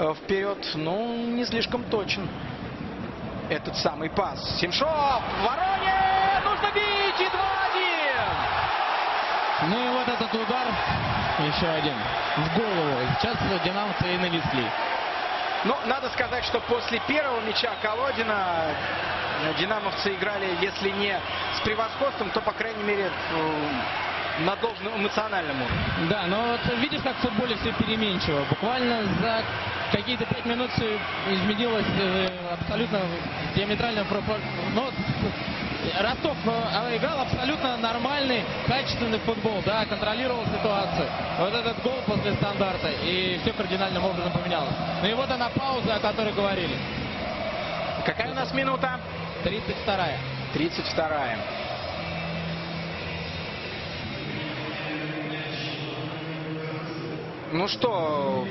э, вперед, но не слишком точен. Этот самый пас. Семшов! Вороне! Нужно бить! И 2-1! Ну и вот этот удар, еще один, в голову. Сейчас динамовцы и нанесли. Но надо сказать, что после первого мяча Колодина э, динамовцы играли, если не с превосходством, то, по крайней мере, э, на должном эмоциональном уровне. Да, но вот видишь, как в футболе все переменчиво. Буквально за какие-то пять минут все изменилось э, абсолютно диаметрально. Но Ростов играл абсолютно нормальный, качественный футбол, да, контролировал ситуацию. Вот этот гол после стандарта, и все кардинальным образом поменялось. Ну и вот она пауза, о которой говорили. Какая у нас минута? 32-я. 32-я. Ну что,